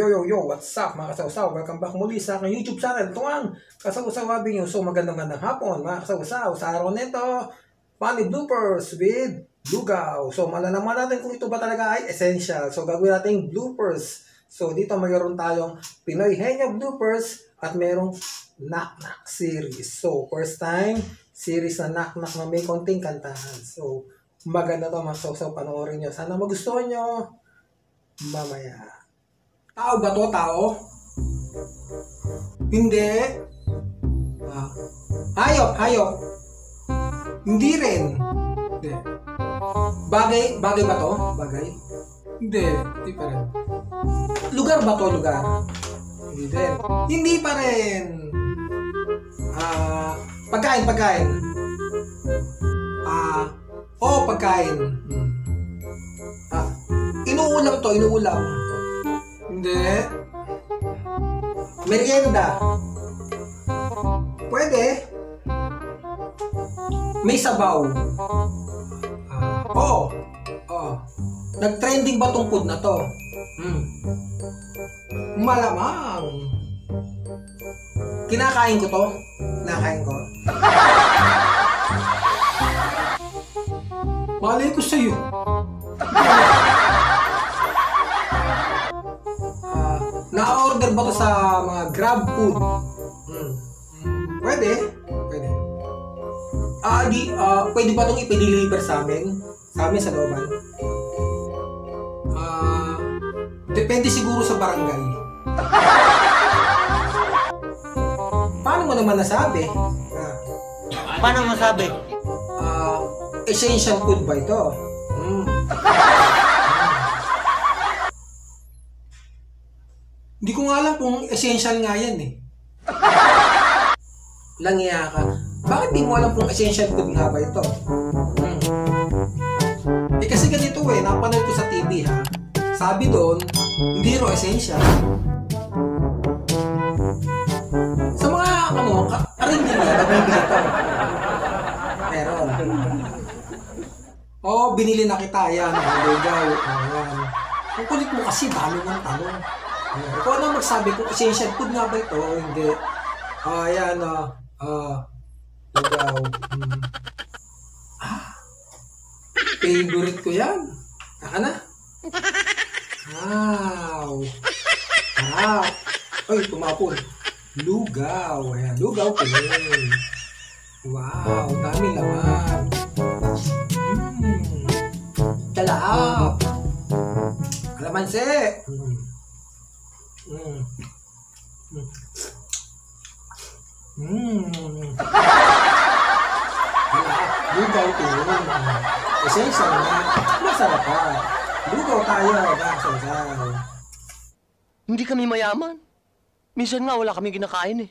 Yo, yo, yo, what's up mga kasawsaw? Welcome back muli sa aking YouTube channel. Ito ang Kasawsaw Avenue. So magandang magandang hapon mga kasawsaw. Sa araw nito, funny bloopers with Lugaw. So malalaman natin kung ito ba talaga ay essential. So gagawin natin bloopers. So dito mayroon tayong Pinoy Henyo bloopers at merong Knock Knock series. So first time, series na Knock Knock na may konting kantahan. So maganda to mga kasawsaw. Panoorin nyo. Sana magustuhan nyo. Mamaya. Tao ba to? Tao? Hindi. Ah. Hayop, hayop. Hindi rin. Hindi. Bagay, bagay ba to? Bagay? Hindi, hindi pa rin. Lugar ba to? Lugar? Hindi din. Hindi pa rin. Ah, pagkain, pagkain. Ah, oh, pagkain. Hmm. Ah, inuulam to, inuulam. Hindi. Merienda. Pwede. May sabaw. Ah, oo. Oo. Nag-trending ba tong food na to? Hmm. Malamang. Kinakain ko to? Kinakain ko. Malay ko sa'yo. Sa mga grab food? Hmm. Pwede. Pwede. Ah, di, ah, pwede ba itong ipideliver sa amin? Sa amin sa looban? Ah, depende siguro sa barangay. Paano mo naman nasabi? Ah, Paano masabi? ah, essential food ba ito? Hmm. Hindi ko nga alam kung essential nga yan eh. Langya ka. Bakit di mo alam kung essential food nga ba ito? Hmm. Eh kasi ganito eh, napanood ko sa TV ha. Sabi doon, hindi raw essential. Sa mga ano, ka- karinderya, nabibili ito. Meron. Oo, oh, binili na kita. Yan, ang lugaw. Ayan. Ang kulit mo kasi, dami ng tanong. Ayan. Ikaw na magsabi kung essential food nga ba ito o hindi. Ah, ayan, ah. Ah, lugaw. Hmm. Ah, favorite ko yan. Taka na. Wow. Harap. Ay, tumapon. Lugaw. Ayan, lugaw ko Wow, dami laman. Mm. Kalahap. Kalamansi. Mm. Mm. Mm. Mm. Lugaw ko Essential na. Masarap pa. Lugaw tayo. Hindi kami mayaman. Minsan nga wala kami kinakain eh.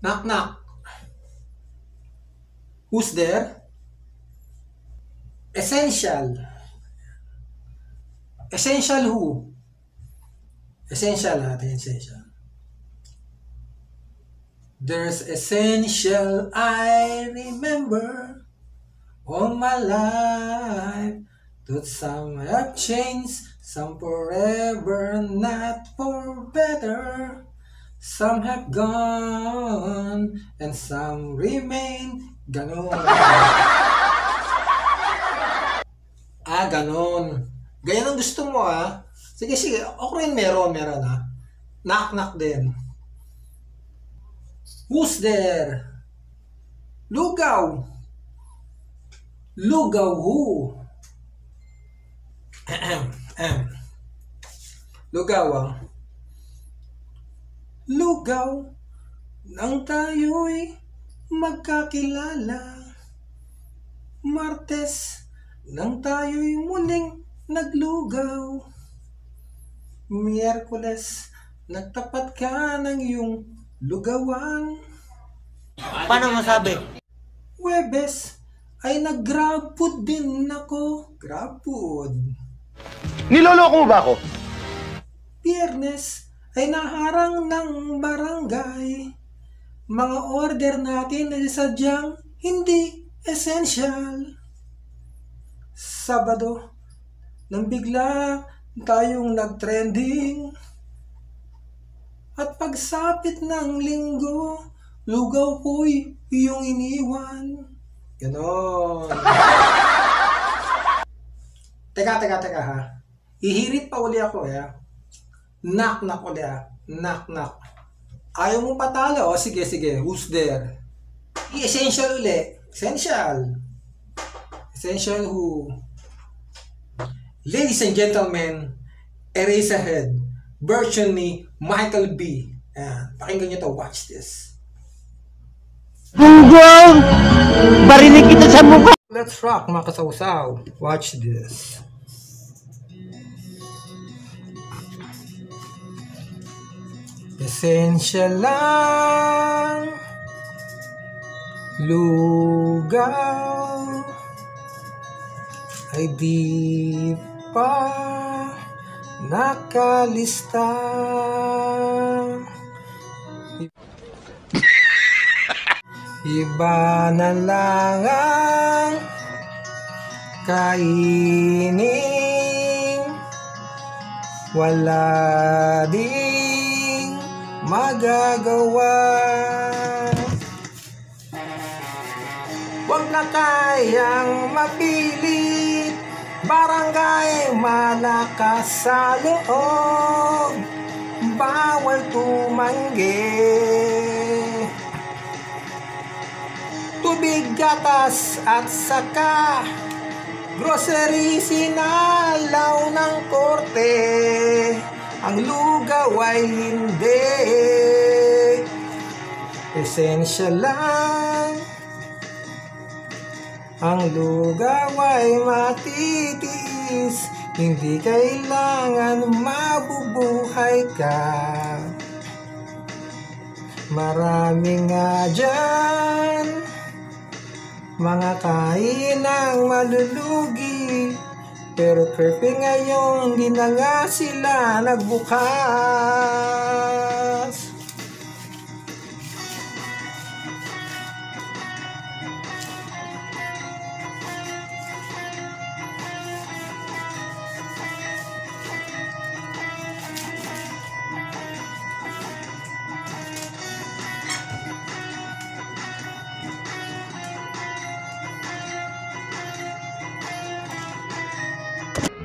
Knock knock. Who's there? Essential. Essential who? Essential natin, essential. There's essential I remember all my life that some have changed, some forever, not for better. Some have gone and some remain. Ganon. ah, ganon. Ganyan ang gusto mo ah. Sige, sige. Ako rin meron, meron ah. Knock-knock din. Who's there? Lugaw. Lugaw who? Ahem, ahem. Lugaw ah. Lugaw nang tayo'y magkakilala. Martes nang tayo'y muling naglugaw. Miyerkules nagtapat ka ng iyong lugawan. Paano masabi? Webes ay nag-grab food din ako. Grab food. Niloloko mo ba ako? Biyernes ay naharang ng barangay. Mga order natin ay sadyang hindi essential. Sabado, nang bigla tayong nag-trending. At pagsapit ng linggo, lugaw ko'y iyong iniwan. Ganon. teka, teka, teka ha. Ihirit pa uli ako ya. Knock, knock uli ha. Knock, knock. Ayaw mo patalo? O sige, sige. Who's there? I-essential uli. Essential. Essential who? Ladies and gentlemen, Eraserhead, version ni Michael B. Ayan, pakinggan nyo to, watch this. Gunggong! Barinig kita sa mukha! Let's rock mga kasawsaw. Watch this. Esensya lang Lugaw Ay di pa Nakalista. Iba na lang ang kainin. Wala ding magagawa. Huwag na kayang mapilit Barangay malakas sa loob Bawal tumanggi. Tubig, gatas at saka Grocery sinalaw ng korte. Ang lugaw ay hindi. Esensya lang Ang lugaw ay matitiis Hindi kailangan mabubuhay ka. Marami nga dyan mga kainang malulugi Pero curfew ngayon di na nga sila nagbukas